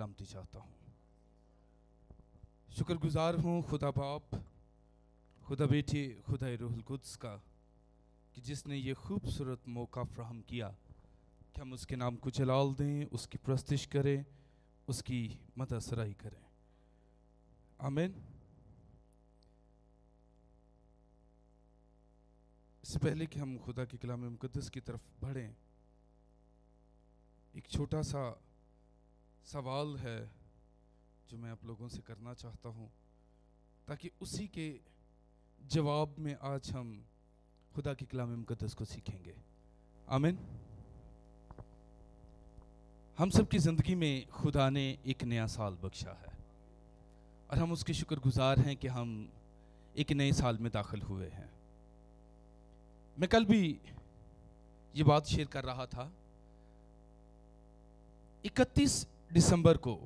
सलामती चाहता हूँ। शुक्रगुजार हूँ खुदा बाप, खुदा बेटी, खुदा रूहुल कुद्स का, कि जिसने ये खूबसूरत मौका फ्राहम किया कि हम उसके नाम को जलाल दें, उसकी प्रस्तिश करें, उसकी मदसराई करें। आमीन। इससे पहले कि हम खुदा के कलाम मुकदस की तरफ़ बढ़ें, एक छोटा सा सवाल है जो मैं आप लोगों से करना चाहता हूँ, ताकि उसी के जवाब में आज हम खुदा के कलाम मुकदस को सीखेंगे। आमिन। हम सब की ज़िंदगी में खुदा ने एक नया साल बख्शा है, और हम उसके शुक्रगुजार हैं कि हम एक नए साल में दाखिल हुए हैं। मैं कल भी ये बात शेयर कर रहा था। 31 दिसंबर को,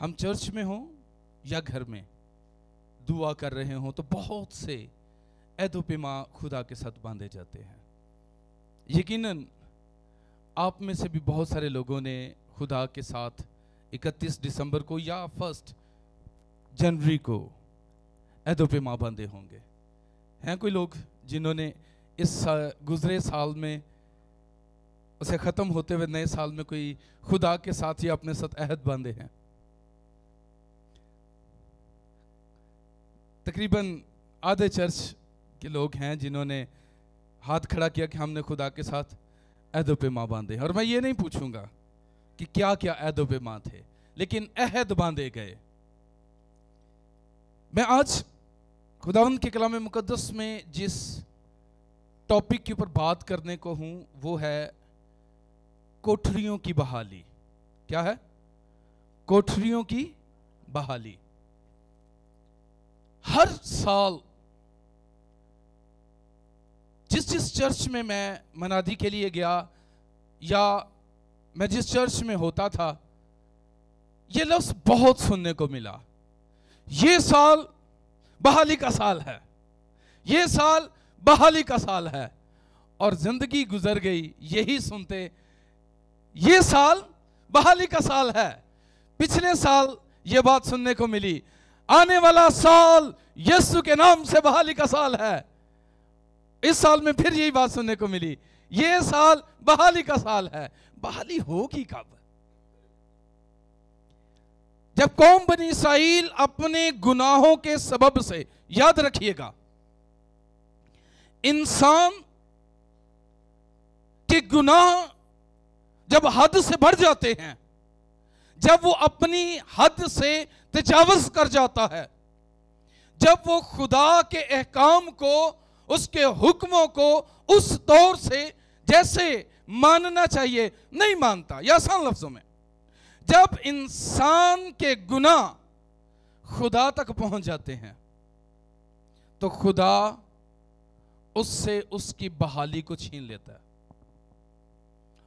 हम चर्च में हों या घर में, दुआ कर रहे हों तो बहुत से ऐदो पेमा खुदा के साथ बांधे जाते हैं। यकीनन, आप में से भी बहुत सारे लोगों ने खुदा के साथ 31 दिसंबर को या फ़र्स्ट जनवरी को ऐदो पेमा बांधे होंगे। हैं कोई लोग जिन्होंने इस गुजरे साल में उसे ख़त्म होते हुए नए साल में कोई खुदा के साथ या अपने साथ अहद बांधे हैं। तकरीबन आधे चर्च के लोग हैं जिन्होंने हाथ खड़ा किया कि हमने खुदा के साथ अहदों पे माँ बांधे और मैं ये नहीं पूछूँगा कि क्या क्या अहदों पे माँ थे, लेकिन अहद बांधे गए। मैं आज खुदावंद के कलाम मुकदस में जिस टॉपिक के ऊपर बात करने को हूँ, वो है कोठरियों की बहाली। क्या है? कोठरियों की बहाली। हर साल जिस जिस चर्च में मैं मनादी के लिए गया, या मैं जिस चर्च में होता था, ये लफ्ज बहुत सुनने को मिला। ये साल बहाली का साल है। ये साल बहाली का साल है। और ज़िंदगी गुजर गई, यही सुनते ये साल बहाली का साल है। पिछले साल ये बात सुनने को मिली। आने वाला साल यीशु के नाम से बहाली का साल है। इस साल में फिर यही बात सुनने को मिली। ये साल बहाली का साल है। बहाली होगी कब? जब कौम बनी इसराइल अपने गुनाहों के सबब से, याद रखिएगा, इंसान के गुनाह जब हद से बढ़ जाते हैं, जब वो अपनी हद से तजावज कर जाता है, जब वो खुदा के अहकाम को, उसके हुक्मों को उस दौर से जैसे मानना चाहिए, नहीं मानता, या आसान लफ्जों में। जब इंसान के गुना खुदा तक पहुँच जाते हैं तो खुदा उससे उसकी बहाली को छीन लेता है।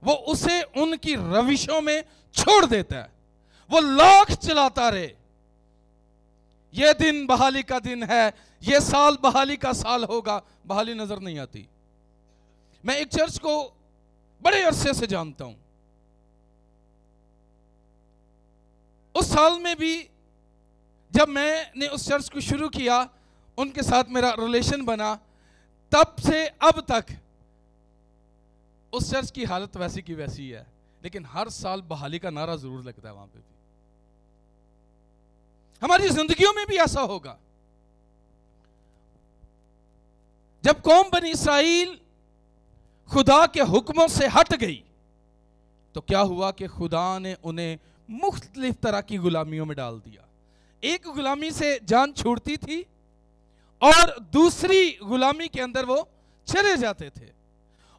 वो उसे उनकी रविशों में छोड़ देता है। वो लाख चलाता रहे। ये दिन बहाली का दिन है, ये साल बहाली का साल होगा। बहाली नज़र नहीं आती। मैं एक चर्च को बड़े अरसे से जानता हूँ। उस साल में भी जब मैंने उस चर्च को शुरू किया, उनके साथ मेरा रिलेशन बना, तब से अब तक उस चर्च की हालत वैसी की वैसी है, लेकिन हर साल बहाली का नारा ज़रूर लगता है वहाँ पे भी। हमारी जिंदगियों में भी ऐसा होगा। जब कौम बनी इसराइल खुदा के हुक्मों से हट गई तो क्या हुआ कि खुदा ने उन्हें मुख्तलिफ़ तरह की गुलामियों में डाल दिया। एक गुलामी से जान छूटती थी और दूसरी गुलामी के अंदर वो चले जाते थे।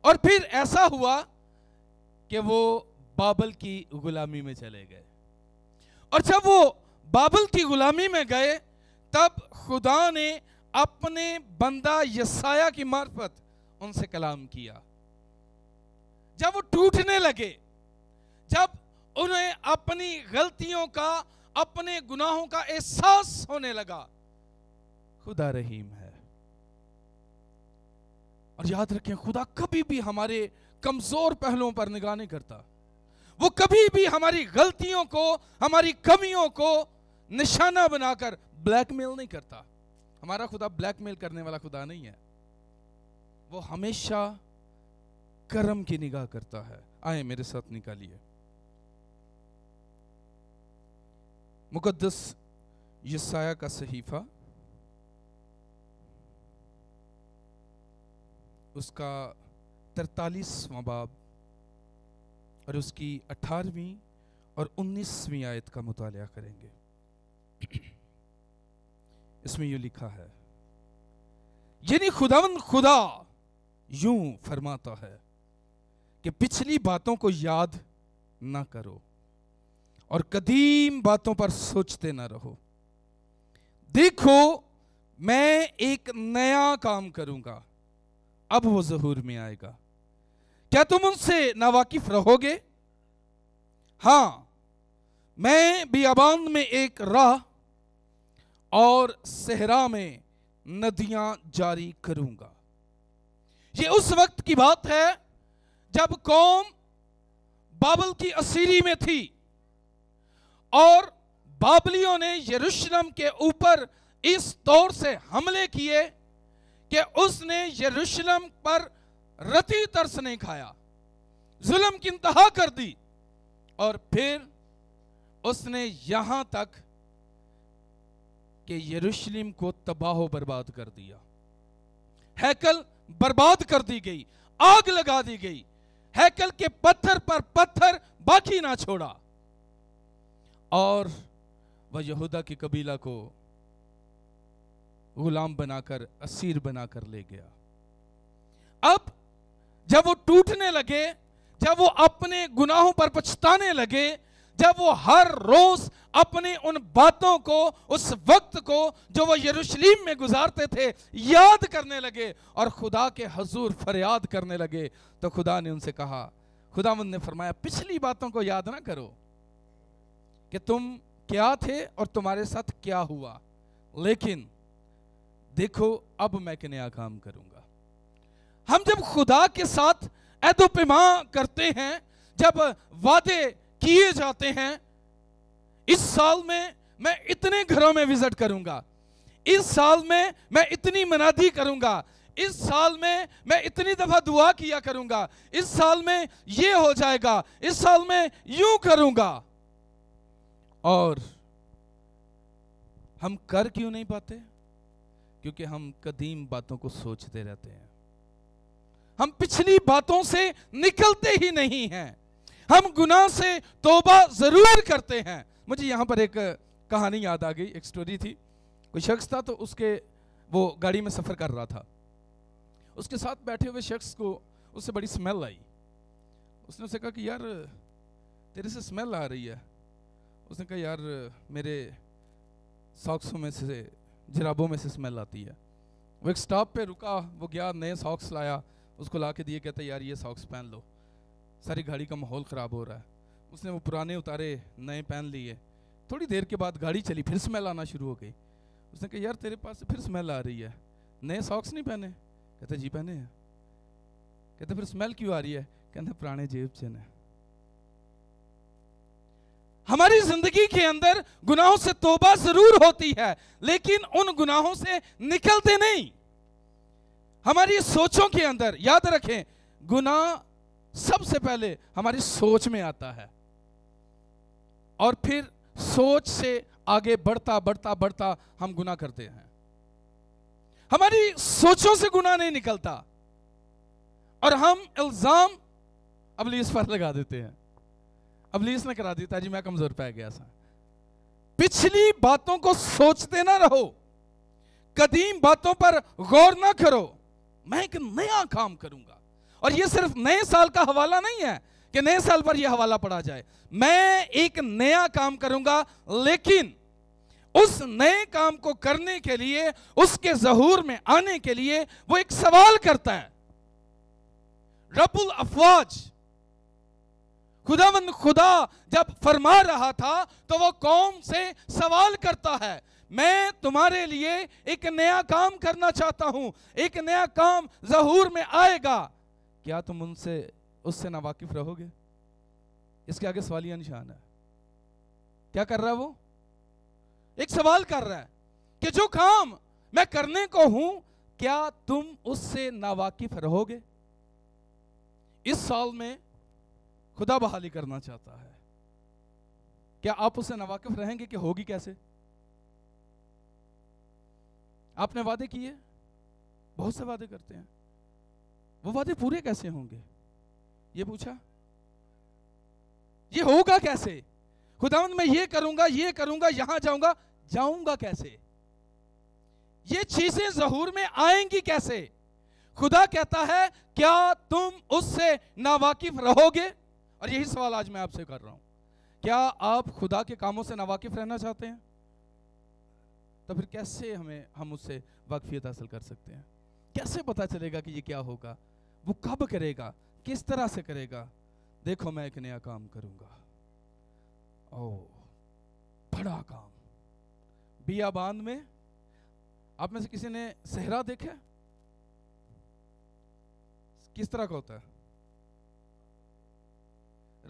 और फिर ऐसा हुआ कि वो बाबल की गुलामी में चले गए। और जब वो बाबल की गुलामी में गए, तब खुदा ने अपने बंदा यसाया की मार्फत उनसे कलाम किया। जब वो टूटने लगे, जब उन्हें अपनी गलतियों का, अपने गुनाहों का एहसास होने लगा, खुदा रहीम है। और याद रखें, खुदा कभी भी हमारे कमज़ोर पहलुओं पर निगाह नहीं करता। वो कभी भी हमारी गलतियों को, हमारी कमियों को निशाना बनाकर ब्लैकमेल नहीं करता। हमारा खुदा ब्लैकमेल करने वाला खुदा नहीं है। वो हमेशा कर्म की निगाह करता है। आए मेरे साथ निकालिए। मुकद्दस यसाया का सहीफा। उसका तरतालीसवां बाब और उसकी अठारहवीं और उन्नीसवीं आयत का मुताल करेंगे। इसमें यू लिखा है, यानी खुदावन खुदा यूँ फरमाता है कि पिछली बातों को याद ना करो और कदीम बातों पर सोचते ना रहो। देखो, मैं एक नया काम करूँगा। अब वो जहूर में आएगा। क्या तुम उनसे नावाकिफ रहोगे? हाँ, मैं बियाबान में एक राह और सहरा में नदियाँ जारी करूँगा। ये उस वक्त की बात है जब कौम बाबल की असीरी में थी और बाबलियों ने यरूशलेम के ऊपर इस तौर से हमले किए कि उसने यरूशलेम पर रति तरस नहीं खाया, जुल्म की इंतहा कर दी, और फिर उसने यहाँ तक कि यरूशलेम को तबाह बर्बाद कर दिया। हैकल बर्बाद कर दी गई, आग लगा दी गई। हैकल के पत्थर पर पत्थर बाकी ना छोड़ा। और वह यहूदा की कबीला को गुलाम बनाकर, असीर बनाकर ले गया। अब जब वो टूटने लगे, जब वो अपने गुनाहों पर पछताने लगे, जब वो हर रोज अपनी उन बातों को, उस वक्त को जो वो यरूशलेम में गुजारते थे, याद करने लगे और खुदा के हजूर फरियाद करने लगे तो खुदा ने उनसे कहा खुदा ने फरमाया, पिछली बातों को याद ना करो कि तुम क्या थे और तुम्हारे साथ क्या हुआ। लेकिन देखो, अब मैं क्या नया काम करूँगा। हम जब खुदा के साथ एदोपिमा करते हैं, जब वादे किए जाते हैं, इस साल में मैं इतने घरों में विज़िट करूँगा। इस साल में मैं इतनी मनादी करूँगा। इस साल में मैं इतनी दफ़ा दुआ किया करूँगा। इस साल में ये हो जाएगा। इस साल में यूँ करूँगा। और हम कर क्यों नहीं पाते? क्योंकि हम कदीम बातों को सोचते रहते हैं। हम पिछली बातों से निकलते ही नहीं हैं। हम गुनाह से तोबा ज़रूर करते हैं। मुझे यहाँ पर एक कहानी याद आ गई, एक स्टोरी थी। कोई शख्स था तो उसके, वो गाड़ी में सफ़र कर रहा था। उसके साथ बैठे हुए शख्स को उससे बड़ी स्मेल आई। उसने उसे कहा कि, यार, तेरे से स्मेल आ रही है। उसने कहा, यार, मेरे सॉक्सों में से जराबों में से स्मेल आती है। वो एक स्टॉप पे रुका, वो गया, नए सॉक्स लाया, उसको ला के दिए, कहते यार, ये सॉक्स पहन लो। सारी गाड़ी का माहौल ख़राब हो रहा है। उसने वो पुराने उतारे, नए पहन लिए। थोड़ी देर के बाद गाड़ी चली, फिर स्मेल आना शुरू हो गई। उसने कहा, यार, तेरे पास फिर स्मेल आ रही है। नए सॉक्स नहीं पहने? कहते जी, पहने हैं। कहते फिर स्मेल क्यों आ रही है? कहते पुराने जेब चेन है हमारी ज़िंदगी के अंदर गुनाहों से तोबा ज़रूर होती है, लेकिन उन गुनाहों से निकलते नहीं। हमारी सोचों के अंदर, याद रखें, गुनाह सबसे पहले हमारी सोच में आता है। और फिर सोच से आगे बढ़ता बढ़ता बढ़ता हम गुना करते हैं। हमारी सोचों से गुना नहीं निकलता। और हम इल्ज़ाम अबलीस पर लगा देते हैं। अबलीस ने करा दिया जी मैं कमज़ोर पै गया था पिछली बातों को सोचते ना रहो। कदीम बातों पर गौर ना करो। मैं एक नया काम करूँगा। और ये सिर्फ़ नए साल का हवाला नहीं है कि नए साल पर यह हवाला पड़ा जाए। मैं एक नया काम करूँगा, लेकिन उस नए काम को करने के लिए, उसके जहूर में आने के लिए वो एक सवाल करता है। रबुल अफवाज खुदावन खुदा जब फरमा रहा था तो वो कौम से सवाल करता है, मैं तुम्हारे लिए एक नया काम करना चाहता हूँ, एक नया काम जहूर में आएगा। क्या तुम उनसे, उससे ना वाकिफ रहोगे? इसके आगे सवालिया निशान है। क्या कर रहा है वो? एक सवाल कर रहा है कि जो काम मैं करने को हूँ, क्या तुम उससे नावाकिफ रहोगे? इस साल में खुदा बहाली करना चाहता है। क्या आप उससे नावाकिफ रहेंगे कि होगी कैसे? आपने वादे किए? बहुत से वादे करते हैं। वो वादे पूरे कैसे होंगे? ये पूछा। ये होगा कैसे? खुदावंद, मैं ये करूँगा ये करूँगा, यहाँ जाऊँगा जाऊँगा कैसे? ये चीज़ें जहूर में आएँगी कैसे? खुदा कहता है, क्या तुम उससे नावाकिफ रहोगे? और यही सवाल आज मैं आपसे कर रहा हूँ। क्या आप खुदा के कामों से नावाकिफ रहना चाहते हैं? तो फिर कैसे हमें, हम उससे वाकफियत हासिल कर सकते हैं? कैसे पता चलेगा कि ये क्या होगा? वो कब करेगा? किस तरह से करेगा? देखो, मैं एक नया काम करूँगा। ओ, बड़ा काम। बियाबान में, आप में से किसी ने सहरा देखा? किस तरह का होता है?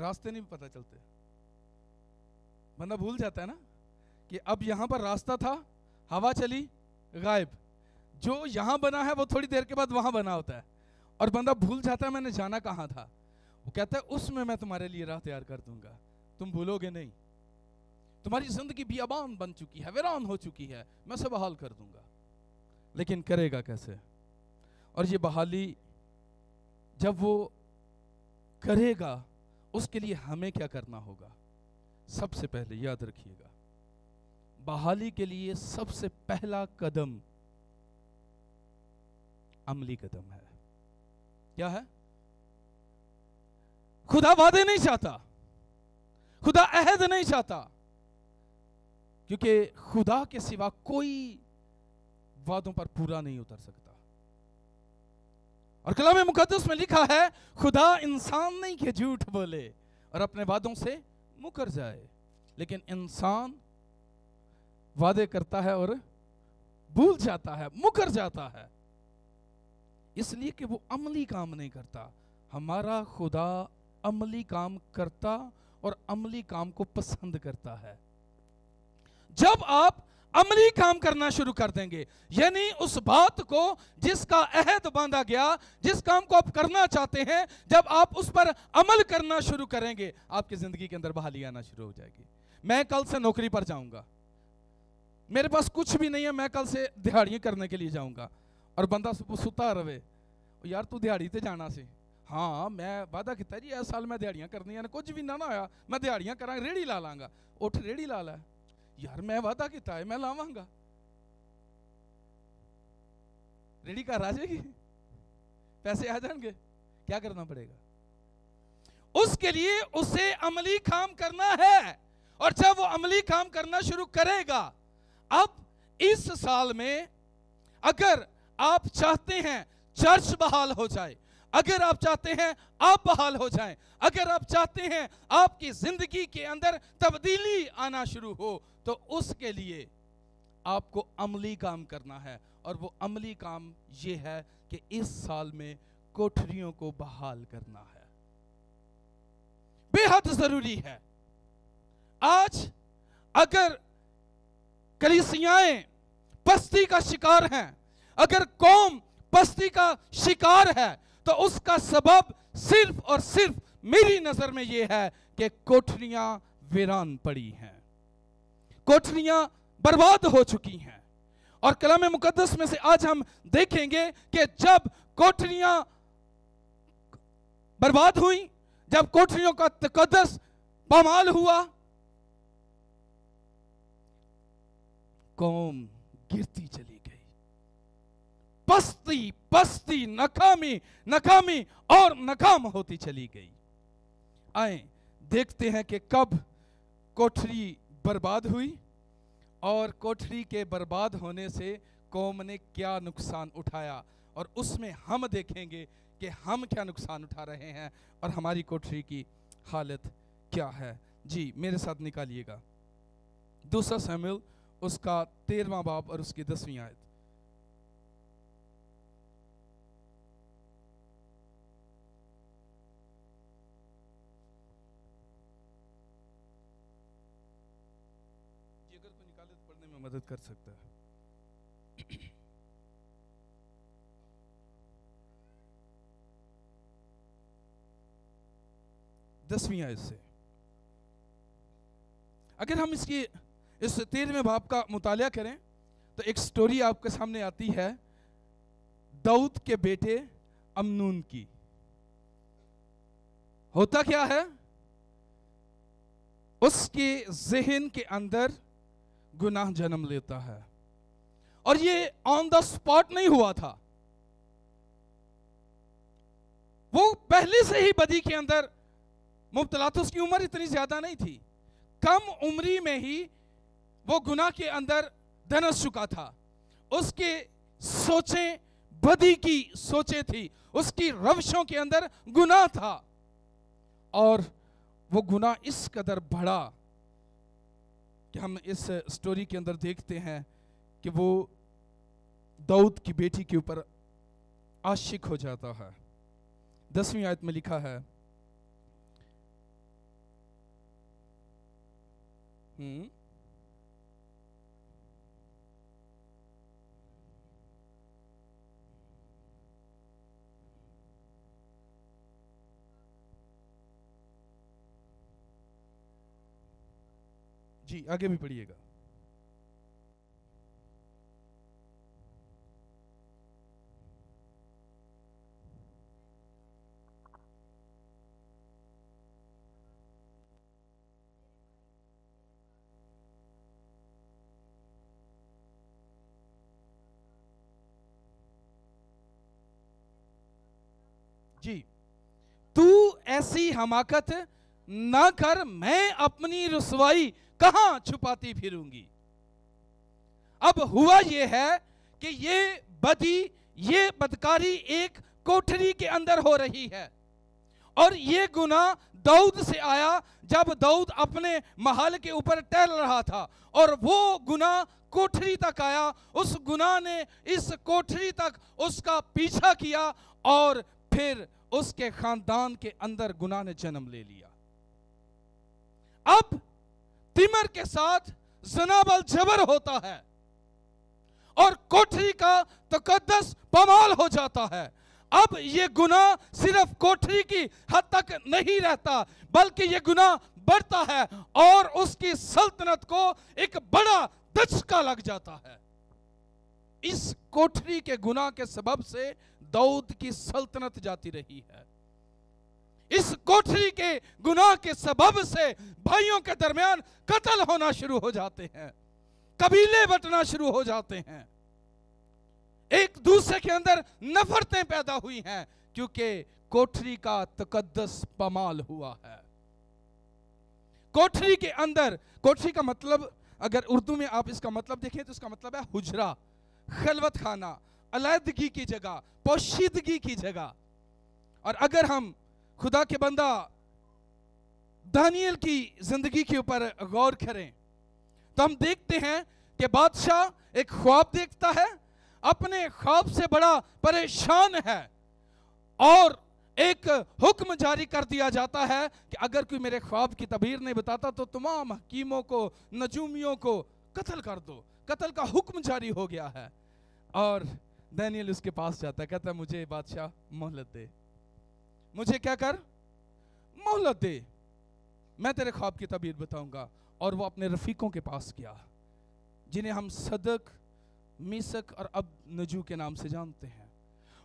रास्ते नहीं पता चलते। बंदा भूल जाता है ना कि अब यहाँ पर रास्ता था, हवा चली, गायब। जो यहाँ बना है, वो थोड़ी देर के बाद वहाँ बना होता है। और बंदा भूल जाता है, मैंने जाना कहाँ था। वो कहता है उसमें मैं तुम्हारे लिए राह तैयार कर दूँगा। तुम भूलोगे नहीं। तुम्हारी ज़िंदगी बियाबान बन चुकी है, वीरान हो चुकी है। मैं उसे बहाल कर दूँगा। लेकिन करेगा कैसे? और ये बहाली जब वो करेगा उसके लिए हमें क्या करना होगा? सबसे पहले याद रखिएगा, बहाली के लिए सबसे पहला कदम अमली कदम है। क्या है? खुदा वादे नहीं चाहता, खुदा अहद नहीं चाहता, क्योंकि खुदा के सिवा कोई वादों पर पूरा नहीं उतर सकता। और कलाम मुकदस में लिखा है, खुदा इंसान नहीं के झूठ बोले और अपने वादों से मुकर जाए, लेकिन इंसान वादे करता है और भूल जाता है, मुकर जाता है। इसलिए कि वो अमली काम नहीं करता। हमारा खुदा अमली काम करता और अमली काम को पसंद करता है। जब आप अमली काम करना शुरू कर देंगे। यानी उस बात को जिसका अहद बांधा गया, जिस काम को आप करना चाहते हैं, जब आप उस पर अमल करना शुरू करेंगे, आपकी ज़िंदगी के अंदर बहाली आना शुरू हो जाएगी। मैं कल से नौकरी पर जाऊँगा। मेरे पास कुछ भी नहीं है, मैं कल से दिहाड़ियाँ करने के लिए जाऊँगा। और बंदा सुता रहे यार, तू दिहाड़ी तो जाना से? हाँ मैं वादा किया जी इस साल मैं दिहाड़ियाँ करनियाँ कुछ भी ना ना होया, मैं दिहाड़ियाँ करा रेड़ी ला लांगा। उठ रेड़ी ला ला। यार मैं वादा है, मैं लावांगा। रेडी कर आ जाएगी पैसे आ जाएँगे, क्या करना पड़ेगा? उसके लिए उसे अमली काम करना है, और जब वो अमली काम करना शुरू करेगा, अब इस साल में अगर आप चाहते हैं चर्च बहाल हो जाए अगर आप चाहते हैं आप बहाल हो जाएँ, अगर आप चाहते हैं आपकी ज़िंदगी के अंदर तब्दीली आना शुरू हो तो उसके लिए आपको अमली काम करना है। और वो अमली काम ये है कि इस साल में कोठरियों को बहाल करना है। बेहद ज़रूरी है। आज अगर कलीसियाएँ पस्ती का शिकार हैं, अगर कौम पस्ती का शिकार है तो उसका सबब सिर्फ़ और सिर्फ़ मेरी नज़र में यह है कि कोठरियाँ वीरान पड़ी हैं। कोठरियाँ बर्बाद हो चुकी हैं। और कलाम मुकदस में से आज हम देखेंगे कि जब कोठरियाँ बर्बाद हुई, जब कोठरियों का तकदस पामाल हुआ, कौम गिरती चली गई। पस्ती पस्ती नकामी नकामी और नकाम होती चली गई। आए, देखते हैं कि कब कोठरी बर्बाद हुई और कोठरी के बर्बाद होने से कौम ने क्या नुकसान उठाया और उसमें हम देखेंगे कि हम क्या नुकसान उठा रहे हैं और हमारी कोठरी की हालत क्या है। जी, मेरे साथ निकालिएगा। दूसरा सैमुअल, उसका तेरहवा बाप और उसकी दसवीं आयत में मदद कर सकता है। दसवीं आयत से। अगर हम इसकी, इस तेरहवें भाव का मुताला करें तो एक स्टोरी आपके सामने आती है, दाऊद के बेटे अमनून की। होता क्या है? उसके जहन के अंदर गुनाह जन्म लेता है। और ये ऑन द स्पॉट नहीं हुआ था। वो पहले से ही बदी के अंदर मुबतला तो उसकी उम्र इतनी ज़्यादा नहीं थी। कम उम्री में ही वो गुनाह के अंदर धनस चुका था। उसके सोचें बदी की सोचे थी। उसकी रवशों के अंदर गुनाह था। और वो गुनाह इस कदर बढ़ा कि हम इस स्टोरी के अंदर देखते हैं कि वो दाऊद की बेटी के ऊपर आशिक हो जाता है। दसवीं आयत में लिखा है हम्म जी आगे भी पढ़िएगा। जी तू ऐसी हमाकत ना कर मैं अपनी रसवाई कहाँ छुपाती फिरूँगी? अब हुआ यह है कि ये बदी, ये बदकारी एक कोठरी के अंदर हो रही है। और ये गुना दाऊद से आया जब दाऊद अपने महल के ऊपर टहल रहा था। और वो गुना कोठरी तक आया। उस गुना ने इस कोठरी तक उसका पीछा किया और फिर उसके खानदान के अंदर गुना ने जन्म ले लिया। अब तिमर के साथ जनाबल जबर होता है और कोठरी का तकदस पमाल हो जाता है। अब ये गुनाह सिर्फ़ कोठरी की हद तक नहीं रहता, बल्कि ये गुना बढ़ता है और उसकी सल्तनत को एक बड़ा दचका लग जाता है। इस कोठरी के गुना के सबब से दाऊद की सल्तनत जाती रही है। इस कोठरी के गुनाह के सबब से भाइयों के दरमियान कत्ल होना शुरू हो जाते हैं। कबीले बटना शुरू हो जाते हैं। एक दूसरे के अंदर नफरतें पैदा हुई हैं, क्योंकि कोठरी का तकदस पमाल हुआ है। कोठरी के अंदर, कोठरी का मतलब अगर उर्दू में आप इसका मतलब देखें तो इसका मतलब है हुजरा, खलवत खाना, अलहदगी की जगह, पोशीदगी की जगह। और अगर हम खुदा के बंदा दानियल की ज़िंदगी के ऊपर गौर करें। तो हम देखते हैं कि बादशाह एक ख्वाब देखता है, अपने ख्वाब से बड़ा परेशान है और एक हुक्म जारी कर दिया जाता है कि अगर कोई मेरे ख्वाब की तबीर नहीं बताता तो तमाम हकीमों को, नजूमियों को कत्ल कर दो। कत्ल का हुक्म जारी हो गया है। और दैनियल उसके पास जाता है, कहता है, मुझे बादशाह मोहलत दे। मुझे क्या कर? मोहलत दे। मैं तेरे ख्वाब की तबीर बताऊँगा। और वो अपने रफीकों के पास गया, जिन्हें हम सदक, मीसक और अब नजू के नाम से जानते हैं।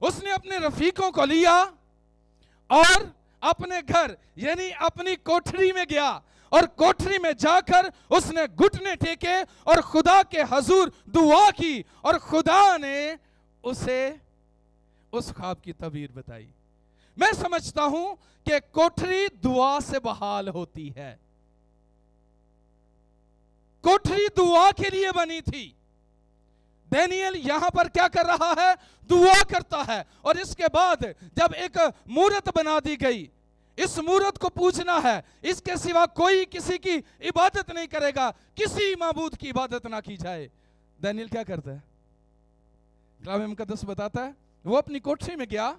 उसने अपने रफीकों को लिया और अपने घर, यानी अपनी कोठरी में गया और कोठरी में जाकर उसने घुटने टेके और खुदा के हजूर दुआ की और खुदा ने उसे उस ख्वाब की तबीर बताई। मैं समझता हूँ कि कोठरी दुआ से बहाल होती है। कोठरी दुआ के लिए बनी थी। डेनियल यहाँ पर क्या कर रहा है? दुआ करता है। और इसके बाद जब एक मूर्त बना दी गई, इस मूर्त को पूछना है, इसके सिवा कोई किसी की इबादत नहीं करेगा, किसी मबूद की इबादत ना की जाए। डेनियल क्या करता है? कलाम मुकदस बताता है, वो अपनी कोठरी में गया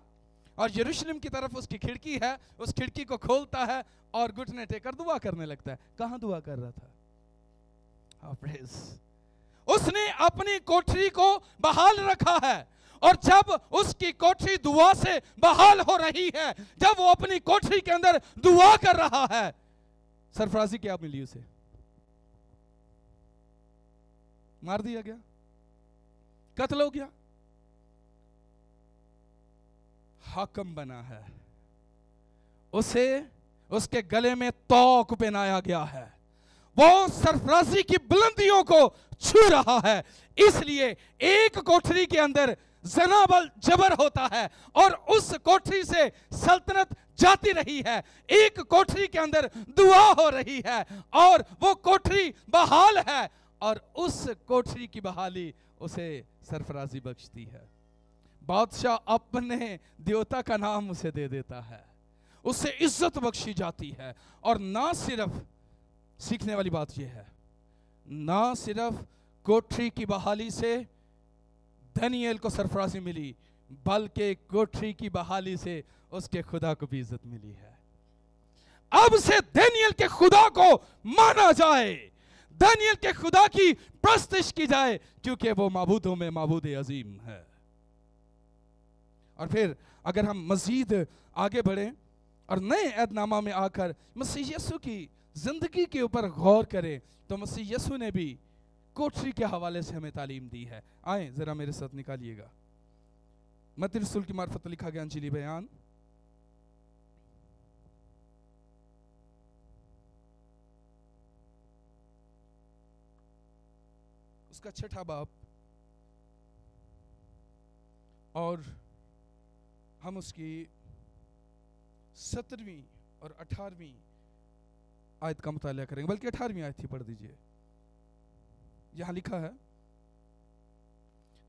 और यरूशलेम की तरफ़ उसकी खिड़की है उस खिड़की को खोलता है और घुटने टेकर दुआ करने लगता है। कहाँ दुआ कर रहा था? oh, उसने अपनी कोठरी को बहाल रखा है और जब उसकी कोठरी दुआ से बहाल हो रही है जब वो अपनी कोठरी के अंदर दुआ कर रहा है सरफराजी क्या मिली उसे। मार दिया गया? कत्ल हो गया? हाकम बना है। उसे, उसके गले में तोक पहनाया गया है। वो सरफराजी की बुलंदियों को छू रहा है। इसलिए एक कोठरी के अंदर जनाबल जबर होता है और उस कोठरी से सल्तनत जाती रही है। एक कोठरी के अंदर दुआ हो रही है और वो कोठरी बहाल है और उस कोठरी की बहाली उसे सरफराजी बख्शती है। बादशाह अपने देवता का नाम उसे दे देता है। उससे इज़्ज़त बख्शी जाती है। और ना सिर्फ़ सीखने वाली बात यह है, ना सिर्फ़ कोठरी की बहाली से दनियल को सरफराजी मिली, बल्कि कोठरी की बहाली से उसके खुदा को भी इज़्ज़त मिली है। अब से दानियल के खुदा को माना जाए दानियल के खुदा की प्रस्तिश की जाए, क्योंकि वो माबूदों में माबूद अजीम है। और फिर अगर हम मजीद आगे बढ़ें और नए ऐदनामा में आकर मसीह यसु की ज़िंदगी के ऊपर गौर करें तो मसीह यसु ने भी कोठरी के हवाले से हमें तालीम दी है। आए, जरा मेरे साथ निकालिएगा। मत रसुल की मार्फत लिखा गया अंजलि बयान। उसका छठा बाप और हम उसकी सत्रहवीं और अठारहवीं आयत का मुताला करेंगे। बल्कि अठारहवीं आयत ही पढ़ दीजिए। यहाँ लिखा है,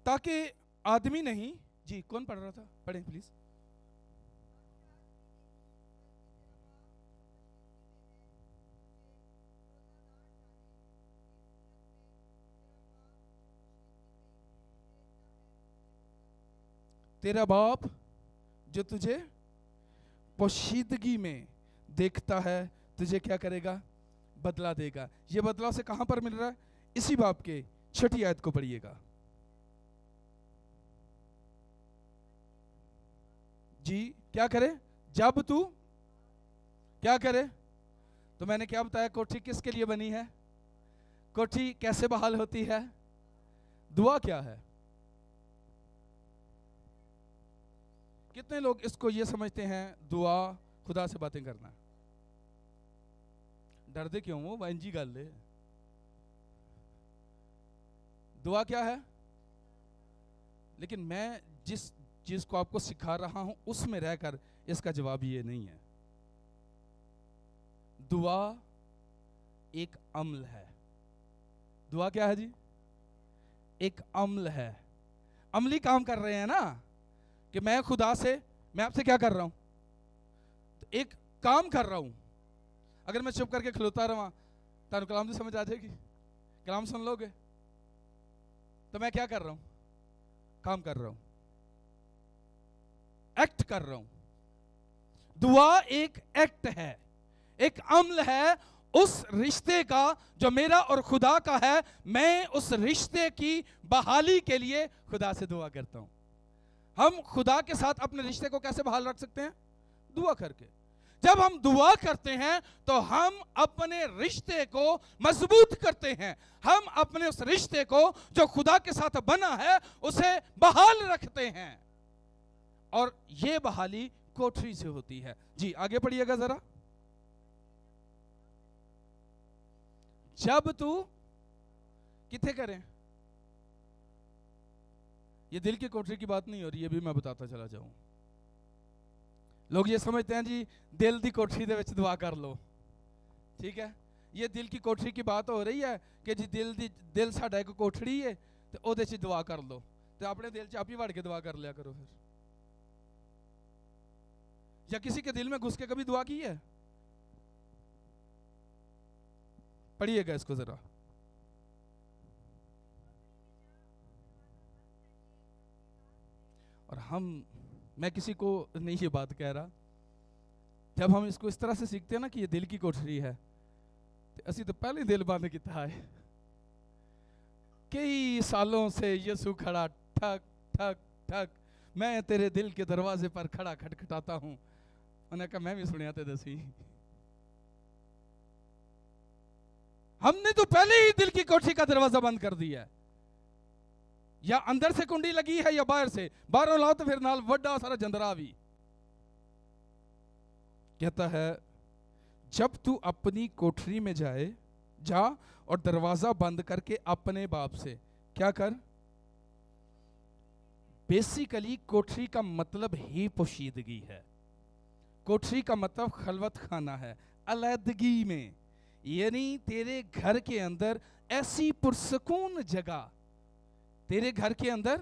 ताकि आदमी नहीं, जी, कौन पढ़ रहा था? पढ़ें प्लीज़ तेरा बाप जो तुझे पोशीदगी में देखता है, तुझे क्या करेगा? बदला देगा। ये बदला से कहाँ पर मिल रहा है? इसी बाप के छठी आयत को पढ़िएगा। जी, क्या करे? जब तू क्या करे? तो मैंने क्या बताया? कोठी किसके लिए बनी है? कोठी कैसे बहाल होती है? दुआ क्या है? कितने लोग इसको ये समझते हैं, दुआ, खुदा से बातें करना? डरते क्यों? वो वंजी गल है दुआ क्या है? लेकिन मैं जिस चीज़ को आपको सिखा रहा हूँ, उसमें रहकर इसका जवाब ये नहीं है। दुआ एक अम्ल है। दुआ क्या है जी? एक अम्ल है। अमली काम कर रहे हैं ना? कि मैं खुदा से, मैं आपसे क्या कर रहा हूँ? तो एक काम कर रहा हूँ। अगर मैं चुप करके खिलौता रहा तो कलाम तो समझ आ जाएगी। कलाम सुन लोगे? तो मैं क्या कर रहा हूँ? काम कर रहा हूँ। एक्ट कर रहा हूँ। दुआ एक एक्ट है। एक अम्ल है उस रिश्ते का जो मेरा और खुदा का है। मैं उस रिश्ते की बहाली के लिए खुदा से दुआ करता हूँ। हम खुदा के साथ अपने रिश्ते को कैसे बहाल रख सकते हैं? दुआ करके। जब हम दुआ करते हैं तो हम अपने रिश्ते को मज़बूत करते हैं। हम अपने उस रिश्ते को जो खुदा के साथ बना है, उसे बहाल रखते हैं। और ये बहाली कोठरी से होती है। जी, आगे पढ़िएगा जरा। जब तू कितने करें? ये दिल की कोठरी की बात नहीं हो रही है भी मैं बताता चला जाऊं लोग ये समझते हैं जी दिल की कोठरी ਦੇ ਵਿੱਚ ਦੁਆ ਕਰ ਲਓ ਠੀਕ ਹੈ ਇਹ ਦਿਲ ਦੀ ਕੋਠਰੀ ਦੀ ਬਾਤ ਹੋ ਰਹੀ ਹੈ ਕਿ ਜੀ ਦਿਲ ਦੀ ਦਿਲ ਸਾਡਾ ਇੱਕ ਕੋਠੜੀ ਹੈ ਤੇ ਉਹਦੇ 'ਚ ਦੁਆ ਕਰ ਲਓ ਤੇ ਆਪਣੇ ਦਿਲ 'ਚ ਆਪ ਹੀ ਵੜ ਕੇ दुआ कर लिया करो फिर या किसी के दिल में घुस के कभी दुआ की है पढ़िएगा इसको जरा और हम, मैं किसी को नहीं ये बात कह रहा। जब हम इसको इस तरह से सीखते हैं ना कि ये दिल की कोठरी है तो असी तो पहले दिल बंद किया है कई सालों से यीशु खड़ा, ठक ठक ठक, मैं तेरे दिल के दरवाजे पर खड़ा खटखटाता हूँ। उन्हें कहा, मैं भी सुनिया ते दसी हमने तो पहले ही दिल की कोठी का दरवाज़ा बंद कर दिया है। या अंदर से कुंडी लगी है या बाहर से? बाहरों लाओ तो फिर नाल वड्डा सारा जंदरा भी। कहता है, जब तू अपनी कोठरी में जाए, जा और दरवाज़ा बंद करके अपने बाप से। क्या कर? बेसिकली कोठरी का मतलब ही पोशीदगी है। कोठरी का मतलब खलवत खाना है अलहदगी में। यानी तेरे घर के अंदर ऐसी पुरसकून जगह तेरे घर के अंदर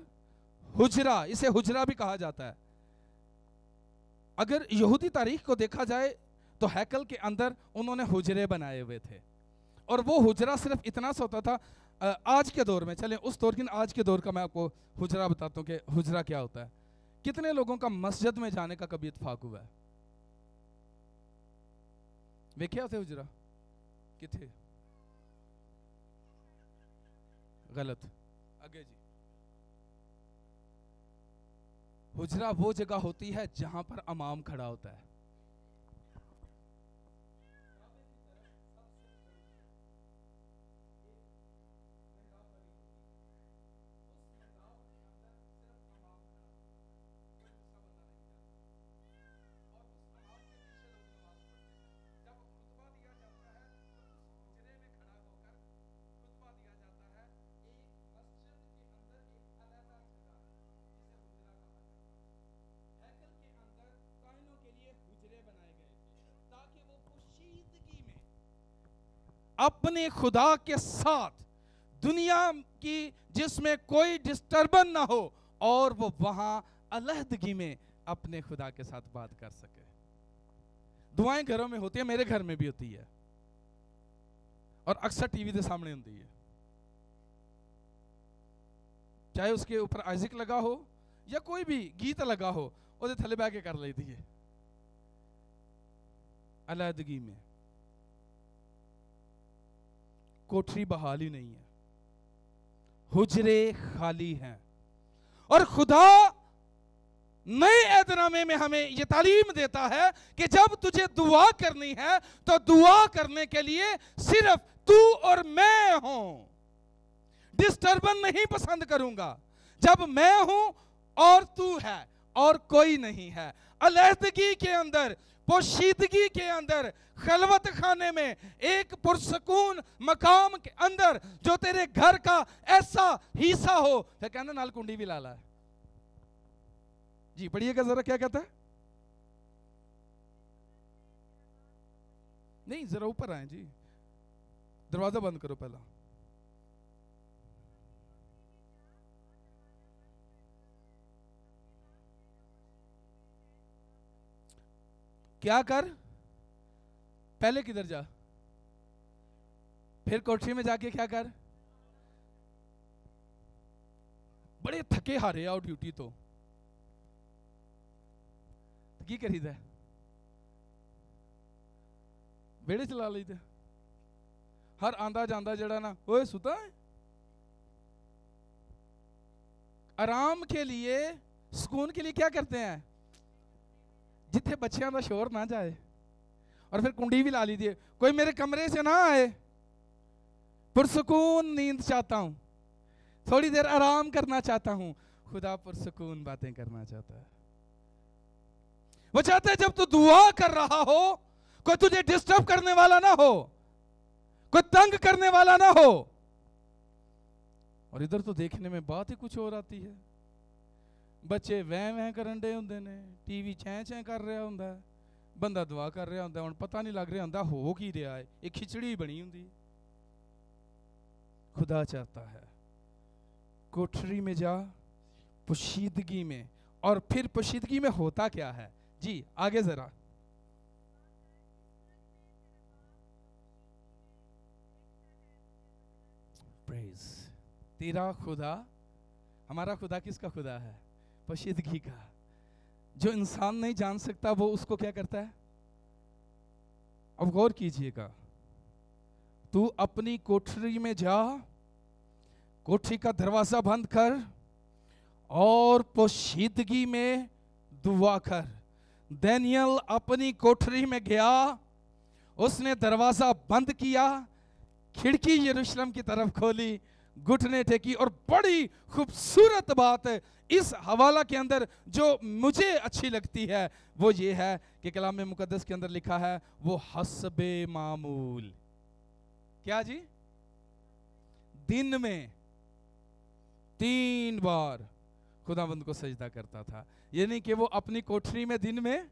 हुजरा, इसे हुजरा भी कहा जाता है। अगर यहूदी तारीख को देखा जाए तो हैकल के अंदर उन्होंने हुजरे बनाए हुए थे। और वो हुजरा सिर्फ़ इतना सा होता था आज के दौर में, चले, उस दौर की आज के दौर का मैं आपको हुजरा बताता हूँ कि हुजरा क्या होता है। कितने लोगों का मस्जिद में जाने का कभी इतफाक हुआ है? वे क्या थे हुजरा किथे गलत। आगे जी। हुजरा वो जगह होती है जहाँ पर अमाम खड़ा होता है। अपने खुदा के साथ दुनिया की जिसमें कोई डिस्टर्बन ना हो और वो वहाँ अलहदगी में अपने खुदा के साथ बात कर सके। दुआएँ घरों में होती है, मेरे घर में भी होती है। और अक्सर टीवी के सामने होती है। चाहे उसके ऊपर आइजिक लगा हो या कोई भी गीत लगा हो वो थले बह के कर लेती है। अलहदगी में। कोठरी बहाली नहीं है। हुजरे खाली हैं। और खुदा नए ऐतनामे में हमें यह तालीम देता है कि जब तुझे दुआ करनी है तो दुआ करने के लिए सिर्फ़ तू और मैं हूँ। डिस्टर्बन नहीं पसंद करूँगा। जब मैं हूँ और तू है और कोई नहीं है। अलहदगी के अंदर पोशीदगी के अंदर खलवत खाने में, एक पुरसकून मकाम के अंदर, जो तेरे घर का ऐसा हिस्सा हो। फिर कहना, नाल कुंडी भी लाला है जी पढ़िएगा जरा, क्या कहता है? नहीं, जरा ऊपर आए, जी। दरवाज़ा बंद करो पहला। क्या कर? पहले किधर जा? फिर कोठरी में जाके क्या कर? बड़े थके हारे आओ ड्यूटी तो। की करी है बेड़े चला ली हर आंदा जाता जड़ा ना। ओए सुता है? आराम के लिए, सुकून के लिए क्या करते हैं? जिथे बच्चों का शोर ना जाए और फिर कुंडी भी ला लीजिए। कोई मेरे कमरे से ना आए, पुरसकून नींद चाहता हूँ, थोड़ी देर आराम करना चाहता हूँ, खुदा पुरसकून बातें करना चाहता है। वो चाहता है जब तू दुआ कर रहा हो, कोई तुझे डिस्टर्ब करने वाला ना हो, कोई तंग करने वाला ना हो, और इधर तो देखने में बात ही कुछ और आती है। ਬੱਚੇ ਵੈਂ ਵੈਂ ਕਰਨ ਦੇ ਹੁੰਦੇ ਨੇ ਟੀਵੀ ਚੈਂ ਚੈਂ ਕਰ ਰਿਹਾ ਹੁੰਦਾ ਬੰਦਾ ਦੁਆ ਕਰ ਰਿਹਾ ਹੁੰਦਾ ਹੁਣ ਪਤਾ ਨਹੀਂ ਲੱਗ ਰਿਹਾ ਹੁੰਦਾ ਹੋ ਕੀ ਰਿਹਾ ਹੈ ਇਹ ਖਿਚੜੀ ਬਣੀ ਹੁੰਦੀ खुदा चाहता है कोठरी में जा पोशीदगी में और फिर पोशीदगी में होता क्या है जी आगे जरा प्रेज तेरा खुदा हमारा खुदा किसका खुदा है पोशीदगी का। जो इंसान नहीं जान सकता, वो उसको क्या करता है? अब गौर कीजिएगा, तू अपनी कोठरी में जा, कोठरी का दरवाज़ा बंद कर और पोशीदगी में दुआ कर। दैनियल अपनी कोठरी में गया, उसने दरवाज़ा बंद किया, खिड़की यरूशलेम की तरफ़ खोली घुटने टेकी और बड़ी खूबसूरत बात इस हवाला के अंदर जो मुझे अच्छी लगती है, वो ये है कि कलाम मुकदस के अंदर लिखा है, वो हसबे मामूल। क्या जी? दिन में तीन बार खुदाबंद को सजदा करता था। यानी कि वो अपनी कोठरी में दिन में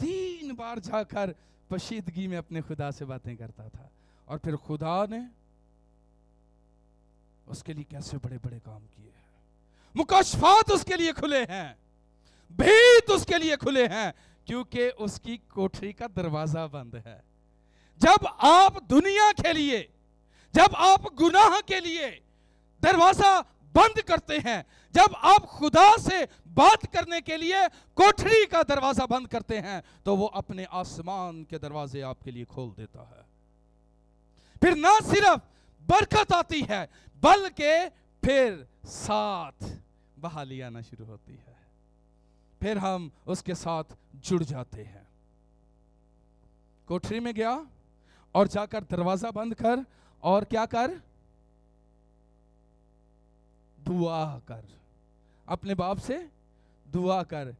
तीन बार जाकर पशीदगी में अपने खुदा से बातें करता था। और फिर खुदा ने उसके लिए कैसे बड़े बड़े काम किए हैं? मुकाशफात उसके लिए खुले हैं। भेद उसके लिए खुले हैं, क्योंकि उसकी कोठरी का दरवाज़ा बंद है। जब आप दुनिया के लिए, जब आप गुनाह के लिए दरवाज़ा बंद करते हैं, जब आप खुदा से बात करने के लिए कोठरी का दरवाज़ा बंद करते हैं तो वो अपने आसमान के दरवाजे आपके लिए खोल देता है। फिर ना सिर्फ़ बरकत आती है बल्कि फिर साथ बहाली आना शुरू होती है। फिर हम उसके साथ जुड़ जाते हैं। कोठरी में गया और जाकर दरवाज़ा बंद कर और क्या कर? दुआ कर। अपने बाप से दुआ कर।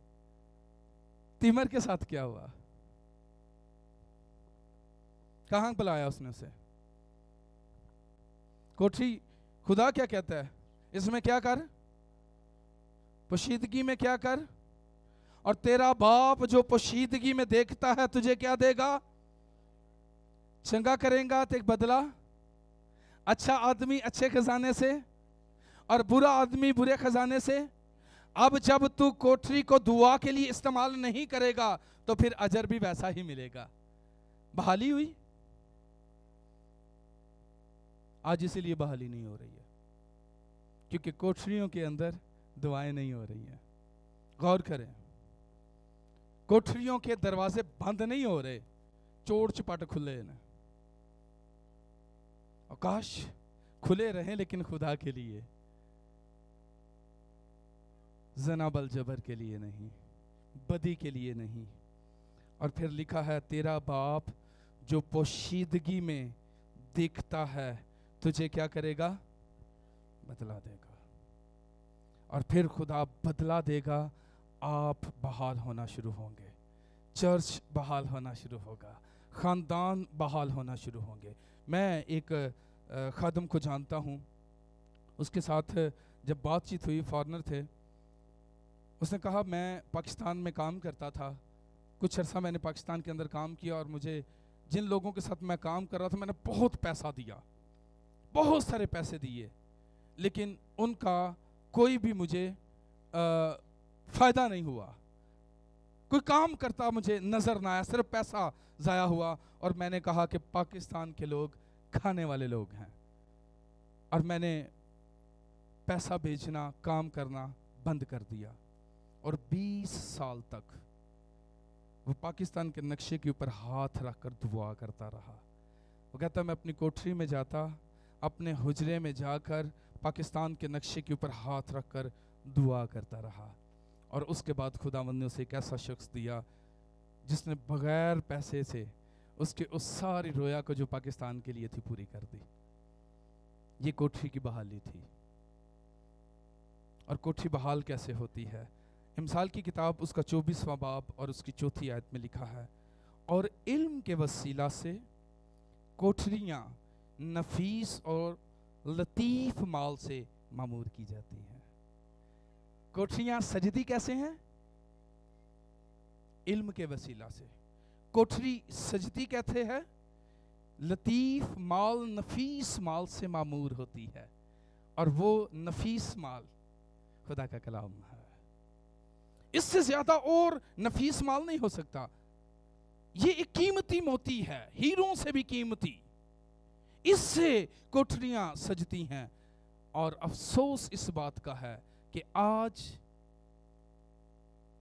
तिमर के साथ क्या हुआ? कहाँ बुलाया उसने उसे? कोठी खुदा क्या कहता है? इसमें क्या कर? पोशीदगी में क्या कर? और तेरा बाप जो पोशीदगी में देखता है, तुझे क्या देगा? चंगा करेगा तो एक बदला। अच्छा आदमी अच्छे खजाने से और बुरा आदमी बुरे खजाने से। अब जब तू कोठरी को दुआ के लिए इस्तेमाल नहीं करेगा तो फिर अजर भी वैसा ही मिलेगा। बहाली हुई? आज इसीलिए बहाली नहीं हो रही है। क्योंकि कोठरियों के अंदर दुआएँ नहीं हो रही हैं। गौर करें, कोठरियों के दरवाजे बंद नहीं हो रहे, चोर चपट खुले हैं। आकाश खुले रहें लेकिन खुदा के लिए जना बल जबर के लिए नहीं, बदी के लिए नहीं। और फिर लिखा है, तेरा बाप जो पोशीदगी में देखता है तुझे क्या करेगा? बदला देगा। और फिर खुदा बदला देगा। आप बहाल होना शुरू होंगे। चर्च बहाल होना शुरू होगा। ख़ानदान बहाल होना शुरू होंगे। मैं एक खादम को जानता हूँ। उसके साथ जब बातचीत हुई, फॉरनर थे। उसने कहा, मैं पाकिस्तान में काम करता था। कुछ अर्सा मैंने पाकिस्तान के अंदर काम किया और मुझे जिन लोगों के साथ मैं काम कर रहा था, मैंने बहुत पैसा दिया। बहुत सारे पैसे दिए, लेकिन उनका कोई भी मुझे फ़ायदा नहीं हुआ। कोई काम करता मुझे नज़र ना आया, सिर्फ़ पैसा ज़ाया हुआ और मैंने कहा कि पाकिस्तान के लोग खाने वाले लोग हैं। और मैंने पैसा भेजना, काम करना बंद कर दिया। और 20 साल तक वो पाकिस्तान के नक्शे के ऊपर हाथ रख कर दुआ करता रहा। वो कहता, मैं अपनी कोठरी में जाता अपने हुजरे में जाकर पाकिस्तान के नक्शे के ऊपर हाथ रख कर दुआ करता रहा। और उसके बाद खुदा ने उसे एक ऐसा शख्स दिया जिसने बगैर पैसे से उसके उस सारी रोया को जो पाकिस्तान के लिए थी पूरी कर दी। ये कोठरी की बहाली थी। और कोठरी बहाल कैसे होती है? इमसाल की किताब उसका चौबीसवां बाब और उसकी चौथी आयत में लिखा है, और इल्म के वसीला से कोठरियाँ नफीस और लतीफ़ माल से मामूर की जाती हैं। कोठरियाँ सजदी कैसे हैं? इल्म के वसीला से। कोठरी सजदी कहते हैं? लतीफ़ माल, नफीस माल से मामूर होती है। और वो नफीस माल खुदा का कलाम है। इससे ज़्यादा और नफीस माल नहीं हो सकता। ये एक कीमती मोती है। हीरों से भी कीमती। इससे कोठरियाँ सजती हैं। और अफसोस इस बात का है कि आज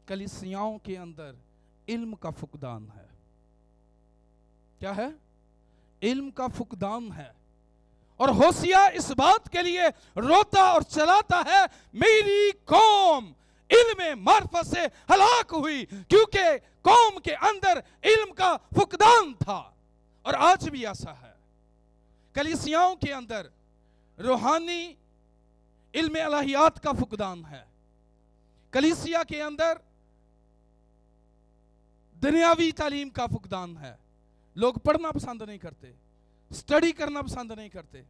कलिसियाओं के अंदर इल्म का फुकदान है। क्या है? इल्म का फुकदान है। और होशिया इस बात के लिए रोता और चलाता है, मेरी कौम इल्म मार्फत से हलाक हुई, क्योंकि कौम के अंदर इल्म का फुकदान था। और आज भी ऐसा है। कलिसियाओं के अंदर रूहानी इल्म अलहियात का फुकदान है। कलिसिया के अंदर दुनियावी तालीम का फुकदान है। लोग पढ़ना पसंद नहीं करते, स्टडी करना पसंद नहीं करते,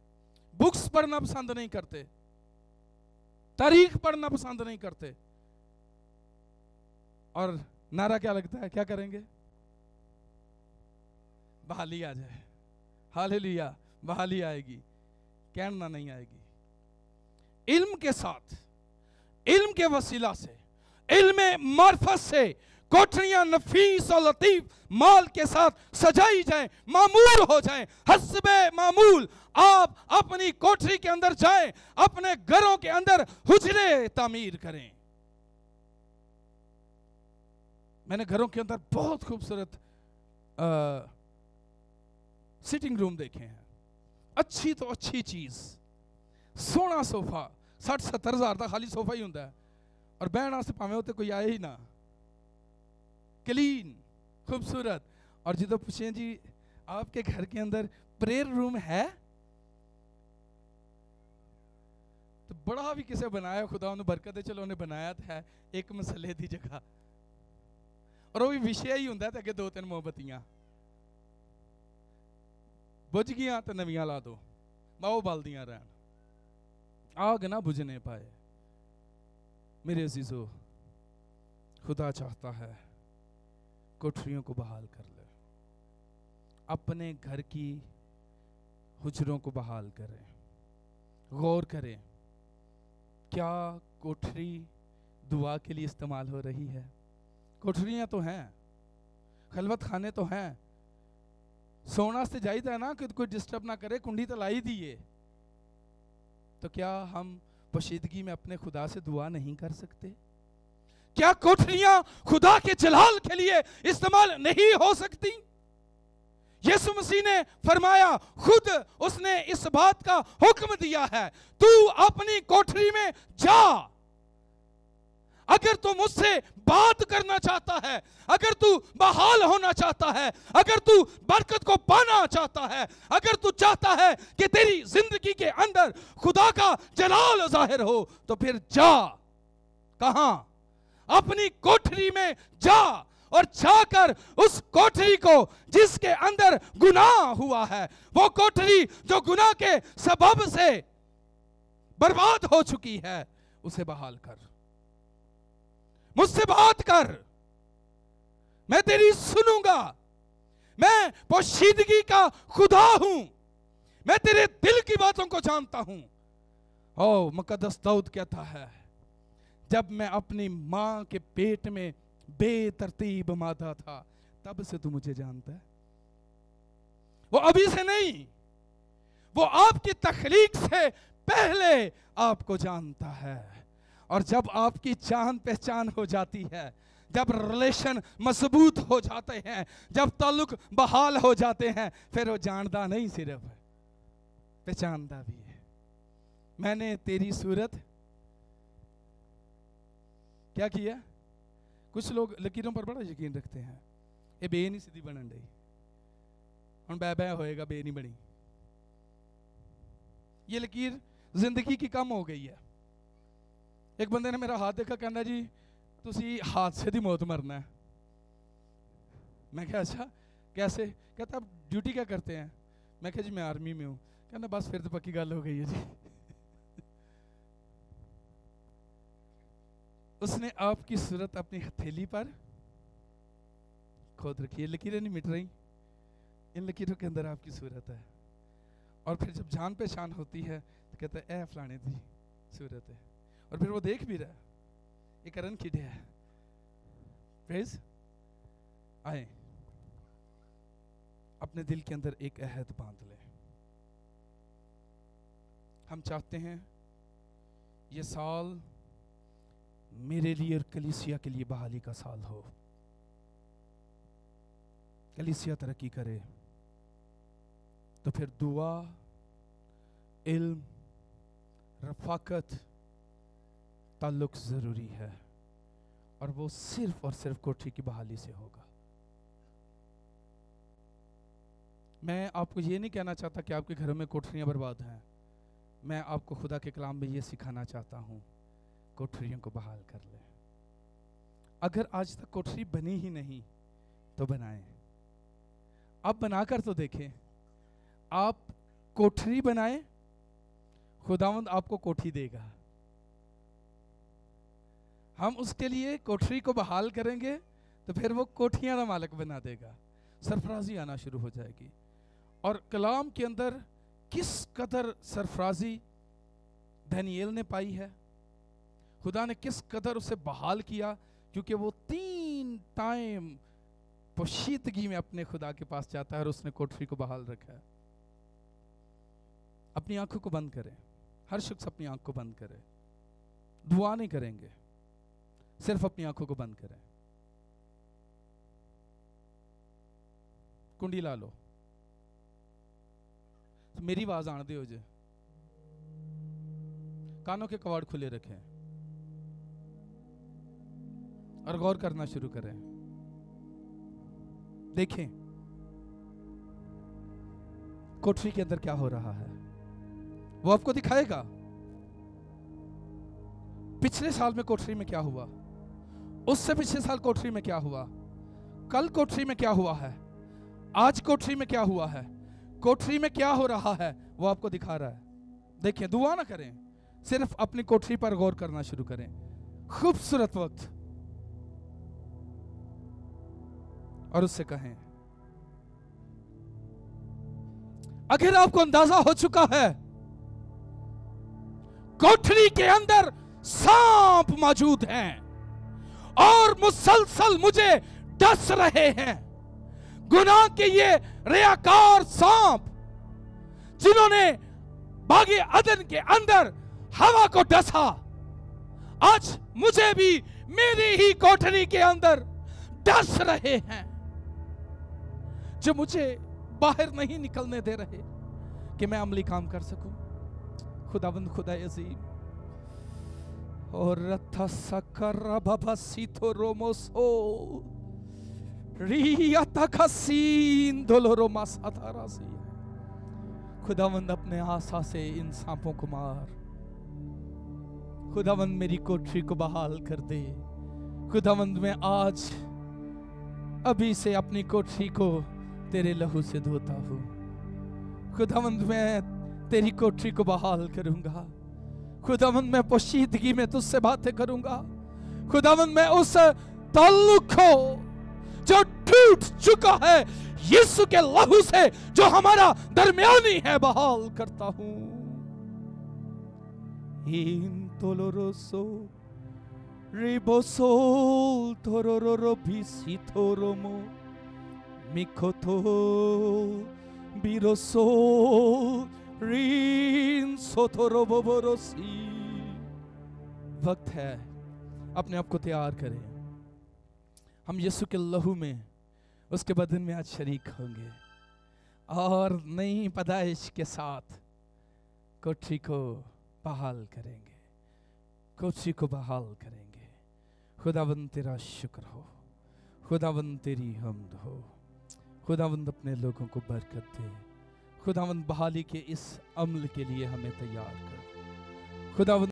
बुक्स पढ़ना पसंद नहीं करते, तारीख पढ़ना पसंद नहीं करते। और नारा क्या लगता है? क्या करेंगे? बहाली आ जाए। हाल लिया बहाली आएगी, कहना नहीं आएगी। इल्म के साथ, इल्म के वसीला से, इल्म मार्फत से कोठरियाँ नफीस और लतीफ माल के साथ सजाई जाएँ, मामूल हो जाएँ। हसबे मामूल, आप अपनी कोठरी के अंदर जाएँ, अपने घरों के अंदर हुजरे तामीर करें। मैंने घरों के अंदर बहुत खूबसूरत सिटिंग रूम देखे हैं। अच्छी तो अच्छी चीज़। सोना सोफा सठ सत्तर हज़ार का खाली सोफा ही होंगे और बहन भावें उत्ते कोई आए ही ना। क्लीन, खूबसूरत। और जो पूछे जी, आपके घर के अंदर प्रेयर रूम है? तो बड़ा भी किसे बनाया, खुदा उन्हें बरकत है चलो उन्हें बनाया था एक मसले की जगह। और वो भी विषय ही होंगे अगे दो तीन मोमबत्तियाँ। बुझ गई तो नवियाँ ला दो। माओ बलदियाँ रहन आग ना बुझने पाए। मेरे अजीजो, खुदा चाहता है, कोठरियों को बहाल कर ले। अपने घर की हुजरों को बहाल करें। गौर करें, क्या कोठरी दुआ के लिए इस्तेमाल हो रही है? कोठरियाँ तो हैं खलवत खाने तो हैं सोना जाहिदा है ना, कि कोई डिस्टर्ब ना करे, कुंडी तो लाई दिए तो क्या हम पोशीदगी में अपने खुदा से दुआ नहीं कर सकते? क्या कोठरियाँ खुदा के जलाल के लिए इस्तेमाल नहीं हो सकती? यीशु मसीह ने फरमाया, खुद उसने इस बात का हुक्म दिया है, तू अपनी कोठरी में जा। अगर तू मुझसे बात करना चाहता है, अगर तू बहाल होना चाहता है, अगर तू बरकत को पाना चाहता है, अगर तू चाहता है कि तेरी ज़िंदगी के अंदर खुदा का जलाल ज़ाहिर हो तो फिर जा। कहा? अपनी कोठरी में जा और जाकर उस कोठरी को जिसके अंदर गुनाह हुआ है, वो कोठरी जो गुनाह के सबब से बर्बाद हो चुकी है, उसे बहाल कर। मुझसे बात कर। मैं तेरी सुनूँगा। मैं पोशीदगी का खुदा हूँ। मैं तेरे दिल की बातों को जानता हूँ। ओ मुकदस दाऊद कहता है, जब मैं अपनी माँ के पेट में बेतरतीब मादा था, तब से तू मुझे जानता है। वो अभी से नहीं, वो आपकी तखलीक से पहले आपको जानता है। और जब आपकी जान पहचान हो जाती है, जब रिलेशन मज़बूत हो जाते हैं, जब ताल्लुक बहाल हो जाते हैं, फिर वो जानता नहीं सिर्फ़ पहचानता भी है। मैंने तेरी सूरत क्या किया कुछ लोग लकीरों पर बड़ा यकीन रखते हैं। ये बे नहीं सीधी बनन रही हम बै बै होएगा, बे नहीं बनी। ये लकीर ज़िंदगी की कम हो गई है। एक बंदे ने मेरा हाथ देखा कहना जी तुम हादसे की मौत मरना है। मैं क्या अच्छा कैसे? कहता, आप ड्यूटी क्या करते हैं? मैं क्या जी, मैं आर्मी में हूँ। कहना बस, फिर तो पक्की गल हो गई है जी। उसने आपकी सूरत अपनी हथेली पर खोद रखी है। लकीरें नहीं मिट रही। इन लकीरों के अंदर आपकी सूरत है। और फिर जब जान पहचान होती है तो कहता है, ए, फलाने की सूरत है। और फिर वो देख भी रहा ये करण किड है। प्रेज आए। अपने दिल के अंदर एक अहद बाँध ले। हम चाहते हैं ये साल मेरे लिए और कलिसिया के लिए बहाली का साल हो। कलिसिया तरक्की करे। तो फिर दुआ, इल्म, रफाकत ताल्लुक ज़रूरी है और वो सिर्फ़ और सिर्फ़ कोठरी की बहाली से होगा। मैं आपको ये नहीं कहना चाहता कि आपके घरों में कोठरियाँ बर्बाद हैं। मैं आपको खुदा के कलाम में ये सिखाना चाहता हूँ, कोठरियों को बहाल कर लें। अगर आज तक कोठरी बनी ही नहीं तो बनाएँ। आप बनाकर तो देखें, आप कोठरी बनाएँ, खुदावंद आपको कोठी देगा। हम उसके लिए कोठरी को बहाल करेंगे तो फिर वो कोठियाँ का मालिक बना देगा। सरफराजी आना शुरू हो जाएगी। और कलाम के अंदर किस कदर सरफराजी धनियल ने पाई है? खुदा ने किस कदर उसे बहाल किया? क्योंकि वो तीन टाइम पोशीदगी में अपने खुदा के पास जाता है और उसने कोठरी को बहाल रखा है। अपनी आँखों को बंद करें। हर शख्स अपनी आँख को बंद करे। दुआ नहीं करेंगे। सिर्फ़ अपनी आँखों को बंद करें। कुंडी ला लो। तो मेरी आवाज़ आन दे जे। कानों के कवाड़ खुले रखें। और गौर करना शुरू करें। देखें, कोठरी के अंदर क्या हो रहा है। वो आपको दिखाएगा। पिछले साल में कोठरी में क्या हुआ? उससे पिछले साल कोठरी में क्या हुआ? कल कोठरी में क्या हुआ है? आज कोठरी में क्या हुआ है? कोठरी में क्या हो रहा है? वो आपको दिखा रहा है। देखिए, दुआ ना करें। सिर्फ़ अपनी कोठरी पर गौर करना शुरू करें। खूबसूरत वक्त। और उससे कहें, अगर आपको अंदाज़ा हो चुका है, कोठरी के अंदर सांप मौजूद हैं। और मुसलसल मुझे डस रहे हैं। गुनाह के ये रियाकार सांप, जिन्होंने बागे अदन के अंदर हवा को डसा, आज मुझे भी मेरी ही कोठरी के अंदर डस रहे हैं, जो मुझे बाहर नहीं निकलने दे रहे, कि मैं अमली काम कर सकूँ। खुदाबंद खुदा अजीम खुदावंद अपने आशा से इन सांपों को मार खुदावंद मेरी कोठरी को बहाल कर दे खुदावंद मैं आज अभी से अपनी कोठरी को तेरे लहू से धोता हूँ खुदावंद मैं तेरी कोठरी को बहाल करूँगा खुदावंद, मैं पोशीदगी में तुझसे बातें करूँगा। खुदावंद, मैं उस ताल्लुक को जो टूट चुका है, यीशु के लहू से जो हमारा दरमियानी है, बहाल करता हूँ। इन तोलोरोसो रिबोसोल तोरोरो भिसिथोरोमो मिखोतो बिरोसोल रीन वक्त है। अपने आप को तैयार करें। हम यीशु के लहू में, उसके बदन में आज शरीक होंगे। और नई पदाइश के साथ कोठी को बहाल करेंगे। कोठी को बहाल करेंगे। खुदावंद तेरा शुक्र हो। खुदावंद तेरी हमद हो। खुदावंद अपने लोगों को बरकत दे। खुदावंद बहाली के इस अमल के लिए हमें तैयार कर। खुदावंद